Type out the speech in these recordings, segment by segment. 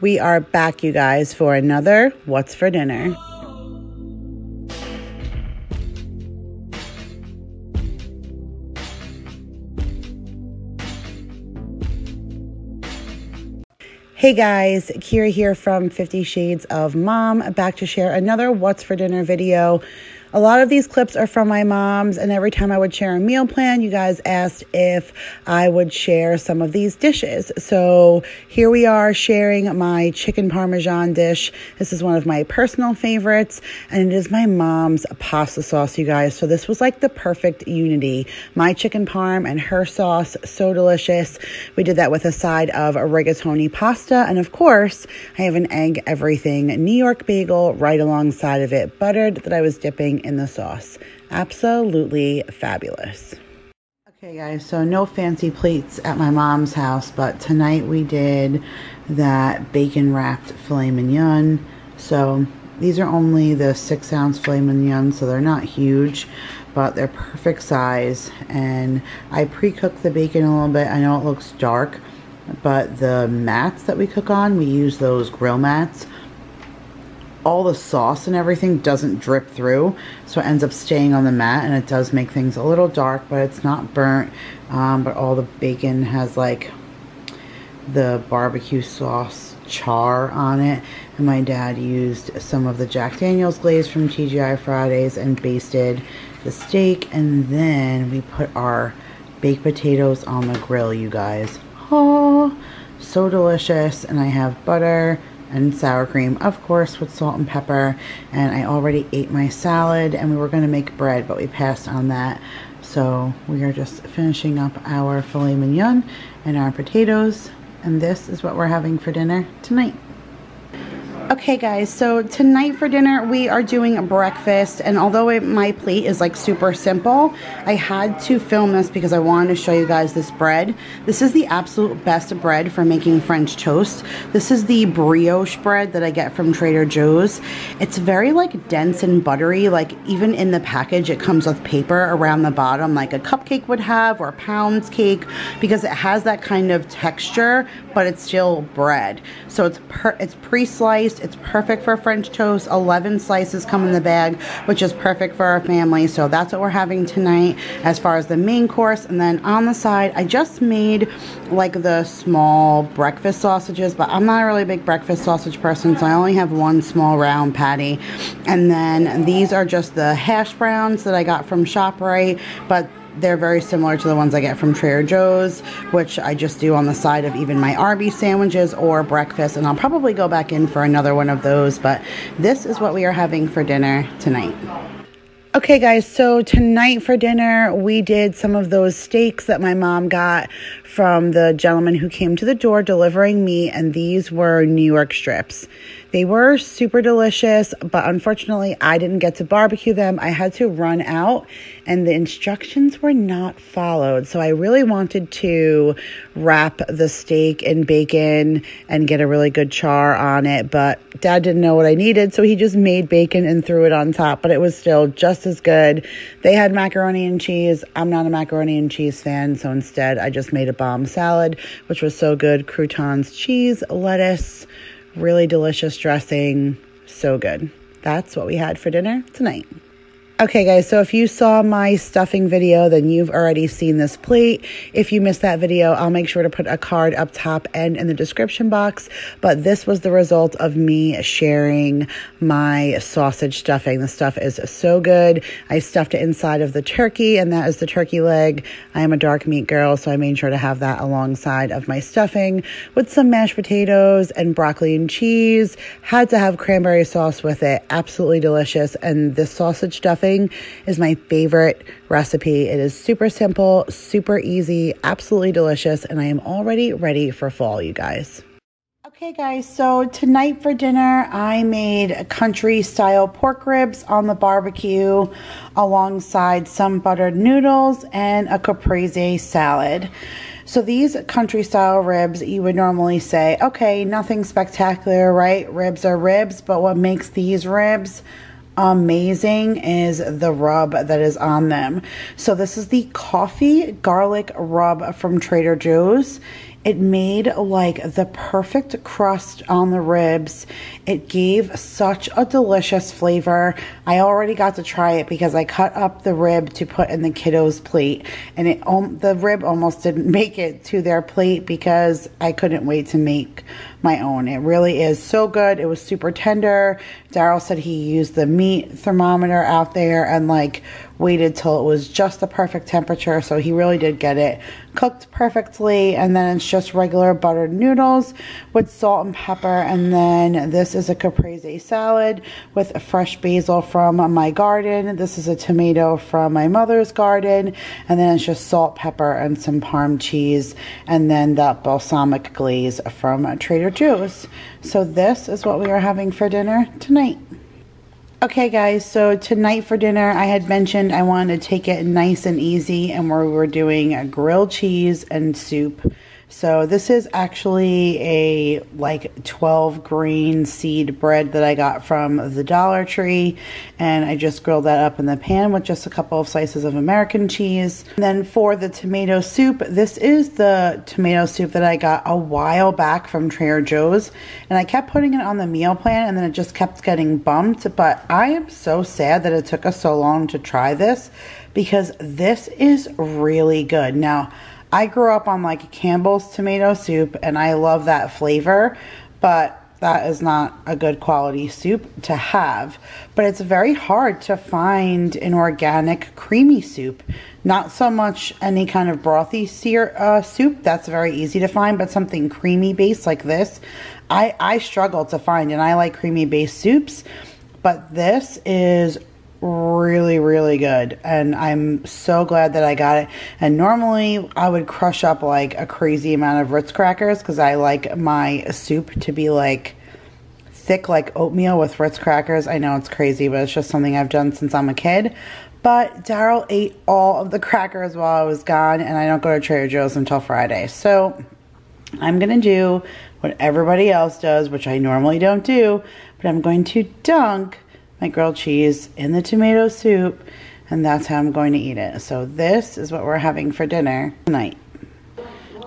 We are back, you guys, for another What's for Dinner. Hey guys, Kira here from 50 Shades of Mom, back to share another What's for Dinner video. A lot of these clips are from my mom's, and every time I would share a meal plan, you guys asked if I would share some of these dishes. So here we are sharing my chicken parmesan dish. This is one of my personal favorites, and it is my mom's pasta sauce, you guys. So this was like the perfect unity. My chicken parm and her sauce, so delicious. We did that with a side of rigatoni pasta, and of course, I have an egg everything New York bagel right alongside of it, buttered that I was dipping in the sauce. Absolutely fabulous. Okay, guys, so no fancy plates at my mom's house, but tonight we did that bacon wrapped filet mignon. So these are only the six ounce filet mignon, so they're not huge, but they're perfect size. And I pre cooked the bacon a little bit. I know it looks dark, but the mats that we cook on, we use those grill mats all the sauce and everything doesn't drip through so it ends up staying on the mat and it does make things a little dark but it's not burnt um, but all the bacon has like the barbecue sauce char on it. And my dad used some of the Jack Daniels glaze from TGI Fridays and basted the steak and then we put our baked potatoes on the grill you guys. Oh so delicious. And I have butter and sour cream, of course, with salt and pepper. And I already ate my salad and we were going to make bread, but we passed on that. So we are just finishing up our filet mignon and our potatoes. And this is what we're having for dinner tonight. Okay guys, so tonight for dinner we are doing breakfast and although it, my plate is like super simple, I had to film this because I wanted to show you guys this bread. This is the absolute best bread for making French toast. This is the brioche bread that I get from Trader Joe's. It's very like dense and buttery, like even in the package it comes with paper around the bottom like a cupcake would have or a pound's cake because it has that kind of texture but it's still bread. So it's, it's pre-sliced it's perfect for French toast. 11 slices come in the bag, which is perfect for our family. So that's what we're having tonight as far as the main course. And then on the side, I just made like the small breakfast sausages, but I'm not a really big breakfast sausage person, so I only have one small round patty. And then these are just the hash browns that I got from ShopRite, but they're very similar to the ones I get from Trader Joe's, which I just do on the side of even my Arby's sandwiches or breakfast. And I'll probably go back in for another one of those. But this is what we are having for dinner tonight. Okay, guys, so tonight for dinner, we did some of those steaks that my mom got from the gentleman who came to the door delivering meat, and these were New York strips. They were super delicious, but unfortunately, I didn't get to barbecue them. I had to run out, and the instructions were not followed. So I really wanted to wrap the steak in bacon and get a really good char on it, but dad didn't know what I needed, so he just made bacon and threw it on top, but it was still just as good. They had macaroni and cheese. I'm not a macaroni and cheese fan, so instead, I just made a bomb salad, which was so good croutons, cheese, lettuce Really delicious dressing. So good. That's what we had for dinner tonight. Okay, guys, so if you saw my stuffing video, then you've already seen this plate. If you missed that video, I'll make sure to put a card up top and in the description box. But this was the result of me sharing my sausage stuffing. The stuff is so good. I stuffed it inside of the turkey, and that is the turkey leg. I am a dark meat girl, so I made sure to have that alongside of my stuffing with some mashed potatoes and broccoli and cheese. Had to have cranberry sauce with it. Absolutely delicious. And this sausage stuffing is my favorite recipe. It is super simple, super easy, absolutely delicious, and I am already ready for fall, you guys. Okay, guys, so tonight for dinner, I made country style pork ribs on the barbecue alongside some buttered noodles and a caprese salad. So, these country style ribs, you would normally say, okay, nothing spectacular, right? Ribs are ribs, but what makes these ribs amazing is the rub that is on them. So this is the coffee garlic rub from Trader Joe's. It made like the perfect crust on the ribs. It gave such a delicious flavor. I already got to try it because I cut up the rib to put in the kiddos plate and it um, the rib almost didn't make it to their plate because I couldn't wait to make my own. It really is so good. It was super tender. Daryl said he used the meat thermometer out there and like waited till it was just the perfect temperature. So he really did get it cooked perfectly. And then it's just regular buttered noodles with salt and pepper. And then this is a caprese salad with a fresh basil from my garden. This is a tomato from my mother's garden. And then it's just salt, pepper, and some parm cheese. And then that balsamic glaze from Trader Joe's. So this is what we are having for dinner tonight. Okay guys, so tonight for dinner I had mentioned I wanted to take it nice and easy and we were doing a grilled cheese and soup. So this is actually a like 12 grain seed bread that I got from the Dollar Tree and I just grilled that up in the pan with just a couple of slices of American cheese. And then for the tomato soup, this is the tomato soup that I got a while back from Trader Joe's and I kept putting it on the meal plan and then it just kept getting bumped, but I am so sad that it took us so long to try this because this is really good. Now, I grew up on like Campbell's tomato soup and I love that flavor, but that is not a good quality soup to have. But it's very hard to find an organic creamy soup. Not so much any kind of brothy sear, uh, soup, that's very easy to find, but something creamy based like this, I, I struggle to find. And I like creamy based soups, but this is really, really good. And I'm so glad that I got it. And normally I would crush up like a crazy amount of Ritz crackers because I like my soup to be like thick like oatmeal with Ritz crackers. I know it's crazy, but it's just something I've done since I'm a kid. But Daryl ate all of the crackers while I was gone, and I don't go to Trader Joe's until Friday. So I'm going to do what everybody else does, which I normally don't do, but I'm going to dunk my grilled cheese in the tomato soup and that's how I'm going to eat it. So this is what we're having for dinner tonight.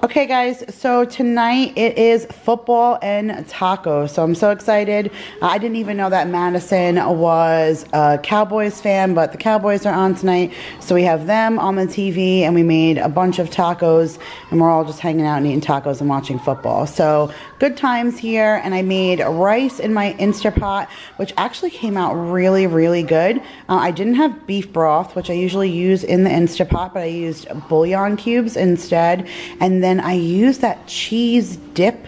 Okay guys, so tonight it is football and tacos. So I'm so excited. I didn't even know that Madison was a Cowboys fan, but the Cowboys are on tonight. So we have them on the TV and we made a bunch of tacos and we're all just hanging out and eating tacos and watching football. So good times here and I made rice in my Instapot, which actually came out really, really good. Uh, I didn't have beef broth, which I usually use in the Instapot, but I used bouillon cubes instead. And then I use that cheese dip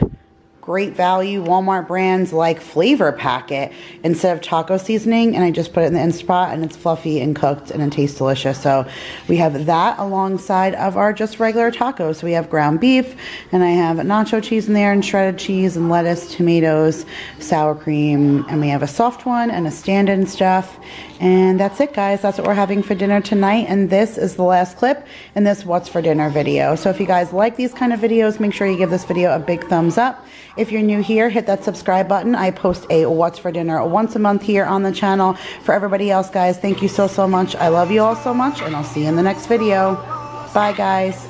great value Walmart brands like flavor packet instead of taco seasoning and I just put it in the Instapot and it's fluffy and cooked and it tastes delicious. So we have that alongside of our just regular tacos. So we have ground beef and I have nacho cheese in there and shredded cheese and lettuce, tomatoes, sour cream, and we have a soft one and a Stand 'n Stuff. And that's it guys. That's what we're having for dinner tonight. And this is the last clip in this what's for dinner video. So if you guys like these kind of videos, make sure you give this video a big thumbs up. If you're new here, hit that subscribe button. I post a What's for Dinner once a month here on the channel. For everybody else, guys, thank you so, so much. I love you all so much, and I'll see you in the next video. Bye, guys.